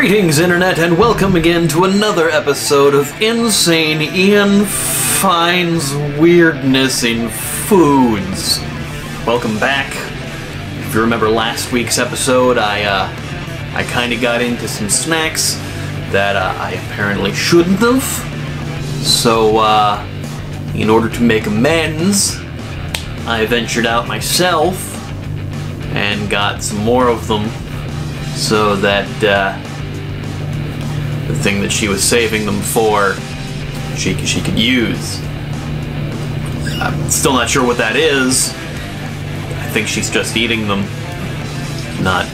Greetings, Internet, and welcome again to another episode of Insane Ian Finds Weirdness in Foods. Welcome back. If you remember last week's episode, I, uh, I kind of got into some snacks that uh, I apparently shouldn't have. So, uh, in order to make amends, I ventured out myself and got some more of them so that uh, the thing that she was saving them for she, she could use. I'm still not sure what that is. I think she's just eating them, not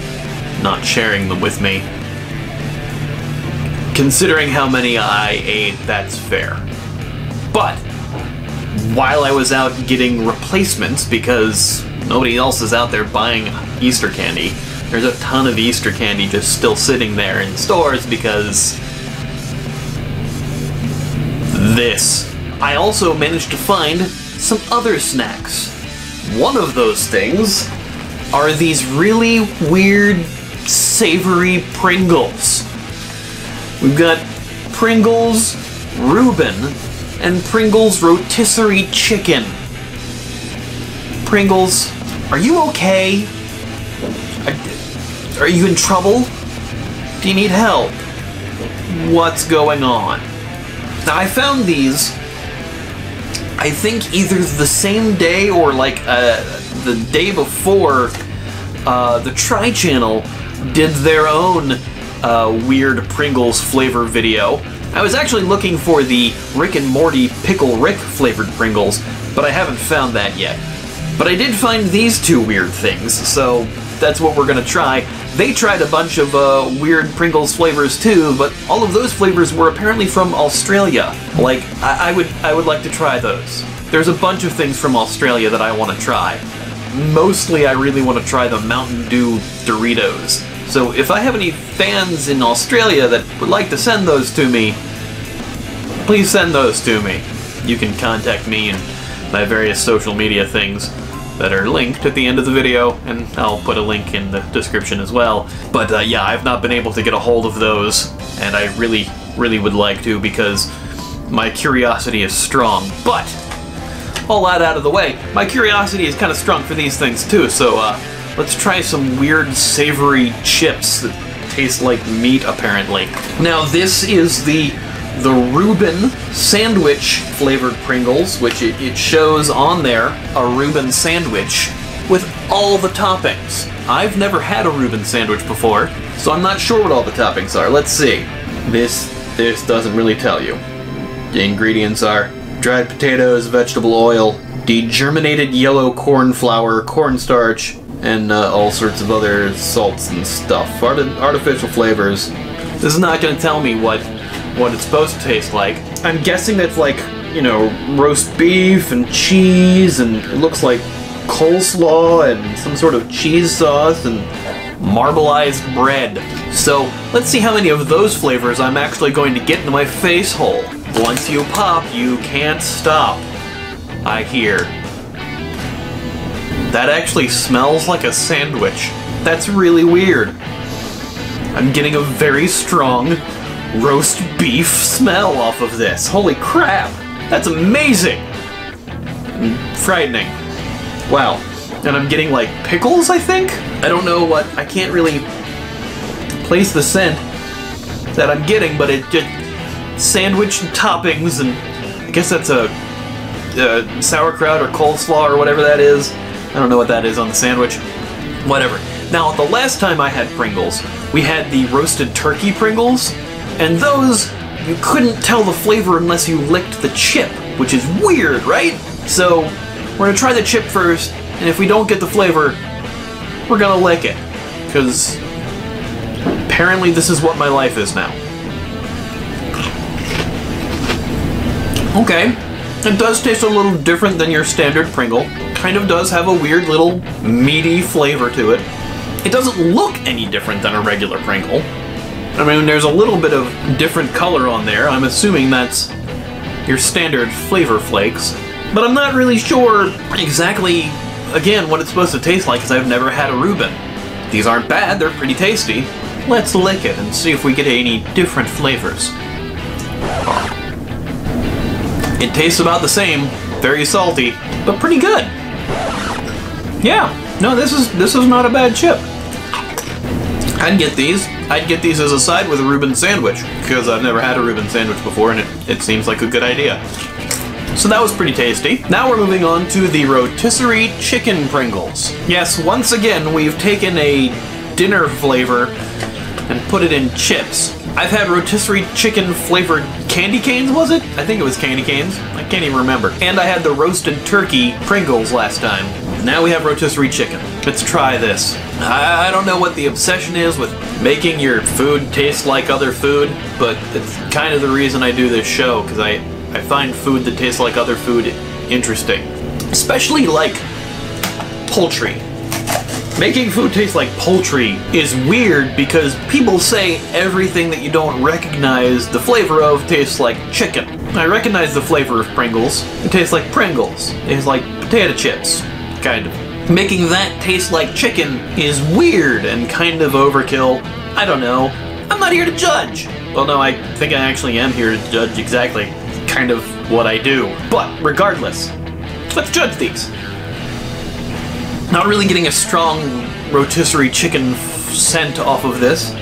not sharing them with me. Considering how many I ate, that's fair. But while I was out getting replacements because nobody else is out there buying Easter candy. There's a ton of Easter candy just still sitting there in stores because this. I also managed to find some other snacks. One of those things are these really weird savory Pringles. We've got Pringles Reuben and Pringles rotisserie chicken. Pringles, are you okay? Are, you in trouble? Do you need help? What's going on? Now, I found these, I think either the same day or like uh, the day before uh, the Try Channel did their own uh, weird Pringles flavor video. I was actually looking for the Rick and Morty Pickle Rick flavored Pringles, but I haven't found that yet. But I did find these two weird things, so that's what we're gonna try. They tried a bunch of uh, weird Pringles flavors too, but all of those flavors were apparently from Australia. Like, I, I would, I would like to try those. There's a bunch of things from Australia that I want to try. Mostly, I really want to try the Mountain Dew Doritos. So if I have any fans in Australia that would like to send those to me, please send those to me. You can contact me and my various social media things that are linked at the end of the video, and I'll put a link in the description as well. But uh, yeah, I've not been able to get a hold of those, and I really, really would like to because my curiosity is strong. But, all that out of the way, my curiosity is kind of strong for these things too, so uh, let's try some weird savory chips that taste like meat, apparently. Now, this is the the Reuben sandwich flavored Pringles, which it, it, shows on there a Reuben sandwich with all the toppings. I've never had a Reuben sandwich before, so I'm not sure what all the toppings are. Let's see. This this doesn't really tell you. The ingredients are dried potatoes, vegetable oil, degerminated yellow corn flour, cornstarch, and uh, all sorts of other salts and stuff. Art artificial flavors. This is not going to tell me what what it's supposed to taste like. I'm guessing it's like, you know, roast beef and cheese, and it looks like coleslaw and some sort of cheese sauce and marbleized bread. So let's see how many of those flavors I'm actually going to get into my face hole. Once you pop, you can't stop. I hear. That actually smells like a sandwich. That's really weird. I'm getting a very strong roast beef smell off of this. Holy crap! That's amazing! Frightening. Wow. And I'm getting like pickles, I think? I don't know what, I can't really place the scent that I'm getting, but it just sandwich toppings and I guess that's a, a sauerkraut or coleslaw or whatever that is. I don't know what that is on the sandwich. Whatever. Now, the last time I had Pringles, we had the roasted turkey Pringles, and those, you couldn't tell the flavor unless you licked the chip, which is weird, right? So, we're gonna try the chip first, and if we don't get the flavor, we're gonna lick it. Because apparently this is what my life is now. Okay, it does taste a little different than your standard Pringle. Kind of does have a weird little meaty flavor to it. It doesn't look any different than a regular Pringle. I mean, there's a little bit of different color on there. I'm assuming that's your standard flavor flakes. But I'm not really sure exactly, again, what it's supposed to taste like because I've never had a Reuben. These aren't bad, they're pretty tasty. let's lick it and see if we get any different flavors. It tastes about the same, very salty, but pretty good. Yeah, no, this is this is not a bad chip. I'd get these. I'd get these as a side with a Reuben sandwich because I've never had a Reuben sandwich before, and it, it seems like a good idea. So that was pretty tasty. Now we're moving on to the rotisserie chicken Pringles. Yes, once again, we've taken a dinner flavor and put it in chips. I've had rotisserie chicken flavored candy canes, was it? I think it was candy canes. I can't even remember. And I had the roasted turkey Pringles last time. Now we have rotisserie chicken. Let's try this. I, I don't know what the obsession is with making your food taste like other food, but it's kind of the reason I do this show, because I, I find food that tastes like other food interesting. Especially like poultry. Making food taste like poultry is weird because people say everything that you don't recognize the flavor of tastes like chicken. I recognize the flavor of Pringles. It tastes like Pringles. It tastes like potato chips, kind of. Making that taste like chicken is weird and kind of overkill. I don't know. I'm not here to judge. Well, no, I think I actually am here to judge exactly kind of what I do. But regardless, let's judge these. Not really getting a strong rotisserie chicken scent off of this.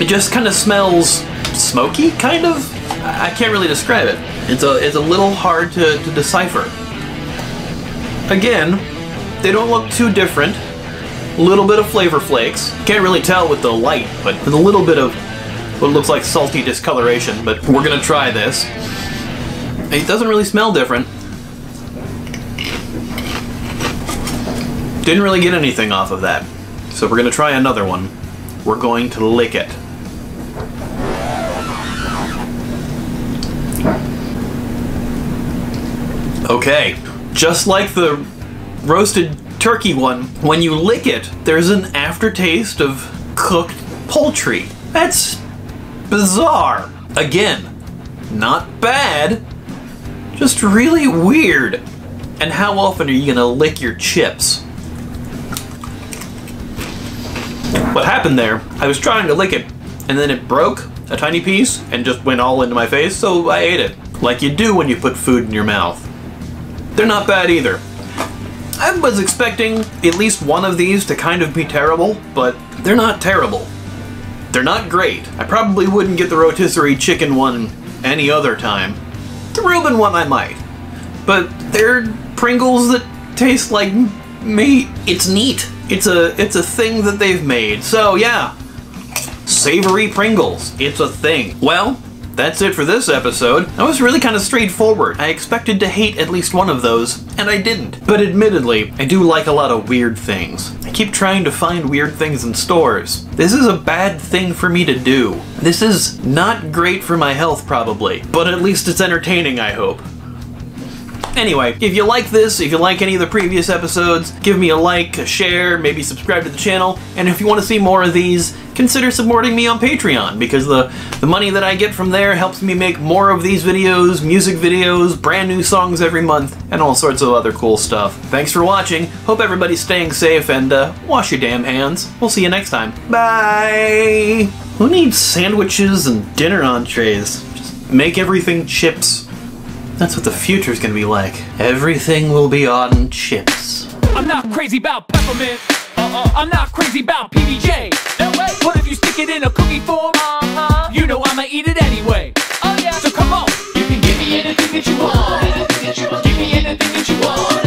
It just kind of smells smoky, kind of? I can't really describe it. It's a, it's a little hard to, to decipher. Again, they don't look too different. A little bit of flavor flakes. Can't really tell with the light, but with a little bit of what looks like salty discoloration, but we're gonna try this. It doesn't really smell different. Didn't really get anything off of that. So we're gonna try another one. We're going to lick it. Okay, just like the roasted turkey one, when you lick it, there's an aftertaste of cooked poultry. That's bizarre. Again, not bad, just really weird. And how often are you gonna lick your chips? What happened there, I was trying to lick it, and then it broke a tiny piece and just went all into my face, so I ate it. Like you do when you put food in your mouth. They're not bad either. I was expecting at least one of these to kind of be terrible, but they're not terrible. They're not great. I probably wouldn't get the rotisserie chicken one any other time. The Reuben one I might. But they're Pringles that taste like meat. It's neat. It's a it's a thing that they've made. So yeah. Savory Pringles. It's a thing. Well, that's it for this episode. That was really kind of straightforward. I expected to hate at least one of those, and I didn't. But admittedly, I do like a lot of weird things. I keep trying to find weird things in stores. This is a bad thing for me to do. This is not great for my health, probably, but at least it's entertaining, I hope. Anyway, if you like this, if you like any of the previous episodes, give me a like, a share, maybe subscribe to the channel, and if you want to see more of these, consider supporting me on Patreon, because the, the money that I get from there helps me make more of these videos, music videos, brand new songs every month, and all sorts of other cool stuff. Thanks for watching, hope everybody's staying safe, and uh, wash your damn hands. We'll see you next time. Bye! Who needs sandwiches and dinner entrees? Just make everything chips. That's what the future's gonna be like. Everything will be on chips. I'm not crazy about peppermint. Uh-uh. I'm not crazy about PBJ. No way. But if you stick it in a cookie form, uh-huh. you know I'ma eat it anyway. Oh yeah. So come on. You can give me anything that you want. Anything that you want. Give me anything that you want.